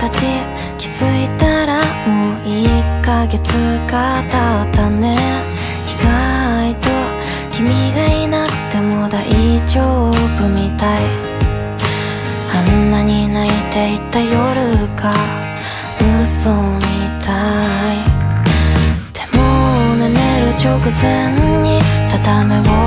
たち気づいたらもう1ヶ月が経ったね。意外と君がいなくても大丈夫みたい。あんなに泣いていた夜が嘘みたい。でもね寝る直前にただ目を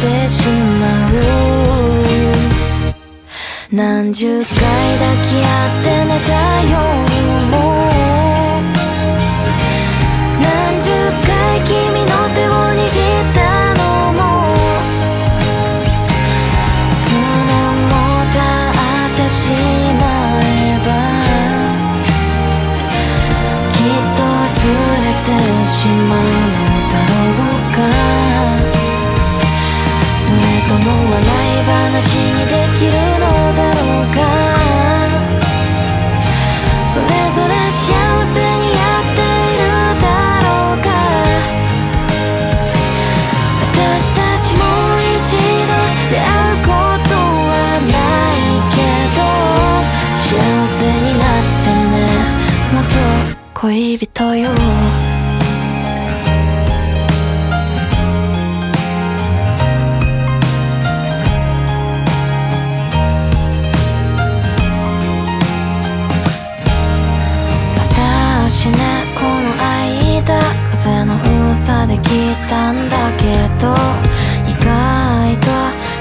してしまう。何十回抱き合って寝たよ話にできるのだろうか。それぞれ幸せにやっているだろうか。私たちも一度出会うことはないけど幸せになってね。元恋人よ。できたんだけど意外と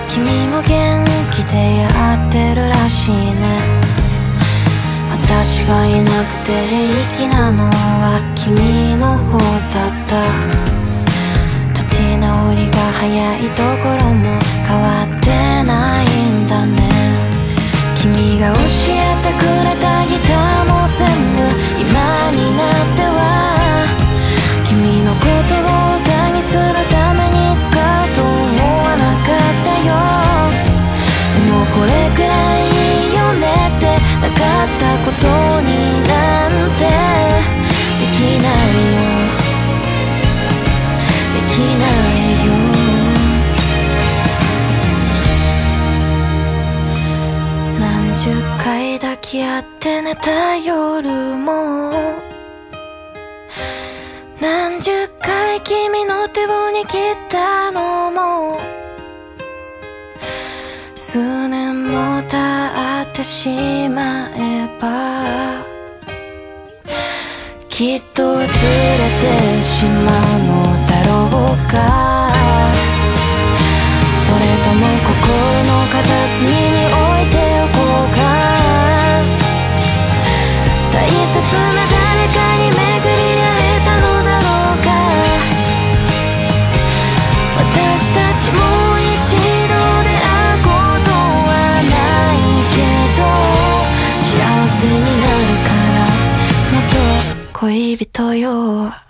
君も元気でやってるらしいね。私がいなくて平気なのは君の方だった。立ち直りが早いところもき合って寝た夜も。何十回君の手を握ったのも。数年も経ってしまえば。きっと忘れてしまうのだろうか。それとも心恋人よ。